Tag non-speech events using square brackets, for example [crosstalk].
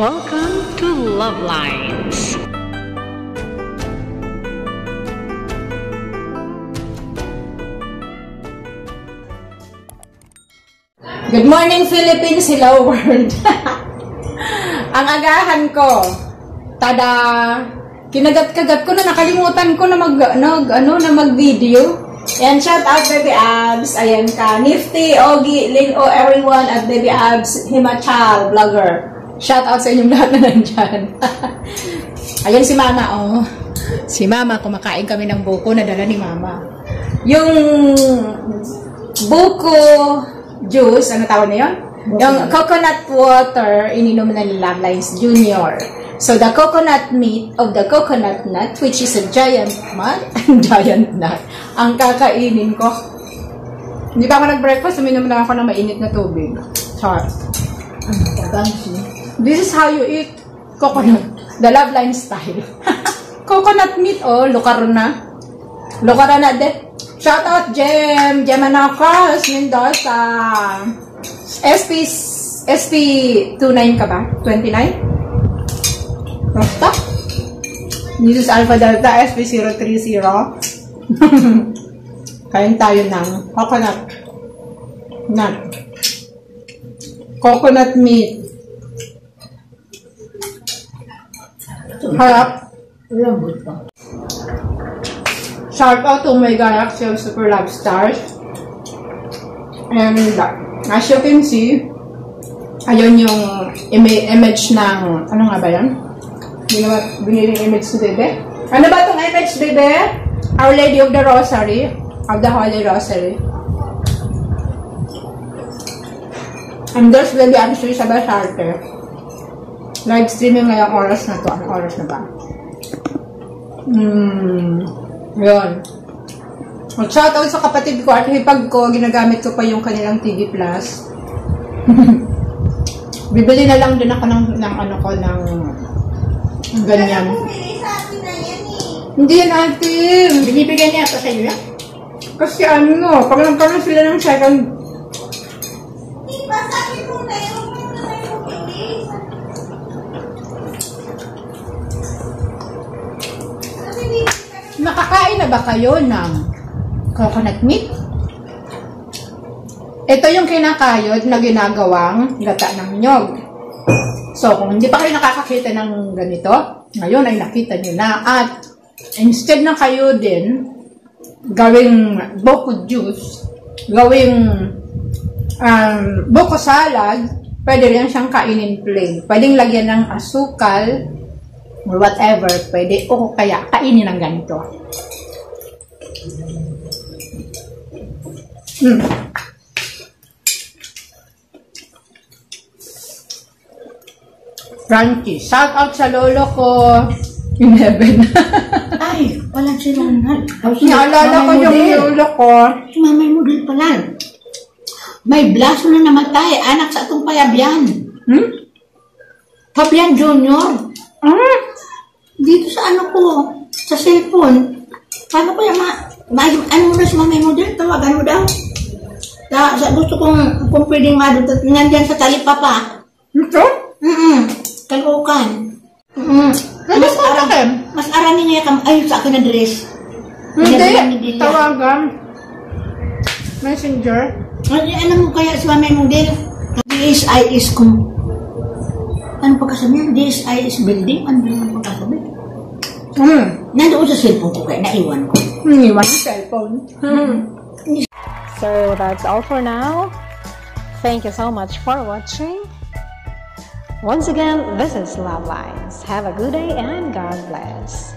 Welcome to Love Lines. Good morning Philippines, hello [laughs] world. Ang agahan ko, tada, kinagat-kagat ko na nakalimutan ko na mag ano, ano na mag-video. Ayan, shout out Baby Abs. Ayan ka. Nifty, Ogi, Lin O, everyone at Baby Abs, Himachal, vlogger. Shout out sa inyong lahat na nandyan. [laughs] Ayan si Mama, oh. Si Mama, kumakain kami ng buko na dala ni Mama. Yung buko juice, ano tawag na yun? Yung coconut water, ininom na ni Love Lines Junior. So, the coconut meat of the coconut nut, which is a giant [laughs] nut, giant nut, ang kakainin ko. Hindi pa ako nag-breakfast, uminom lang ako ng mainit na tubig. Char. This is how you eat coconut. The Love Line style. [laughs] coconut meat, oh, lukar na. Lukar na de. Shout out, Jem. Jem Anacos, Mendoza. SP, SP 29 ka ba? 29? Basta? This is Alpha Delta SP030. [laughs] Kain tayo ng coconut nut. Coconut meat. Harap. Lambot pa. Shout out to my Galaxy Super Love Stars. And uh, as you can see, ayun yung ima- image ng, ano nga ba yan? Ginawa, biniling image si Bebe. Ano ba itong image, Bebe? Our Lady of the Rosary, of the Holy Rosary. And there's Baby Amshu Isabel Charter. Live streaming ngayong oras na to. Anong oras na ba? Hmm. Yun. Mag-shoutout sa kapatid ko at hipag ko, ginagamit ko pa yung kanilang TV Plus. [laughs] Bibili na lang din ako ng, ng ano ko, ng ganyan. Hindi yan, ate. Binibigyan niya ito sa iyo yan? Kasi ano, pag nagkaroon sila ng second, nakakain na ba kayo ng coconut meat? Ito yung kinakayod na ginagawang gata ng nyog. So, kung hindi pa kayo nakakakita ng ganito, ngayon ay nakita nyo na. At instead na kayo din gawing boko juice, gawing um, boko salad, pwede rin siyang kainin plain. Pwedeng lagyan ng asukal, or whatever, pwede, o kaya kainin ng ganito. Mm. Crunchy. Shout out sa lolo ko in heaven. [laughs] Ay, wala silang nan. Naalala ko yung lolo ko. Mamay Model pala. May blaso na namatay. Anak sa atong payabyan. Hmm? Fabian Junior. Ah, Dito sa ano ko, sa cellphone. Paano ko yung ma... ma ano mo na si Mamay Model? Tawagan mo daw. Ta, sa gusto kong kung pwedeng madod at nandyan sa talipapa. ito? Mm-mm. Kalukan. Mm-mm. Ano po sa akin? Mas arami niya kam ay sa akin na dress. Hindi. Tawagan. Messenger. Ay, alam mo kaya si Mamay Model? DSI is kung... Ano pagkasabi niya? DSI is building? Ano yung pagkasabi? Hmm. Nandoon sa cellphone ko kaya naiwan ko. So that's all for now. Thank you so much for watching. Once again, this is Love Lines. Have a good day and God bless.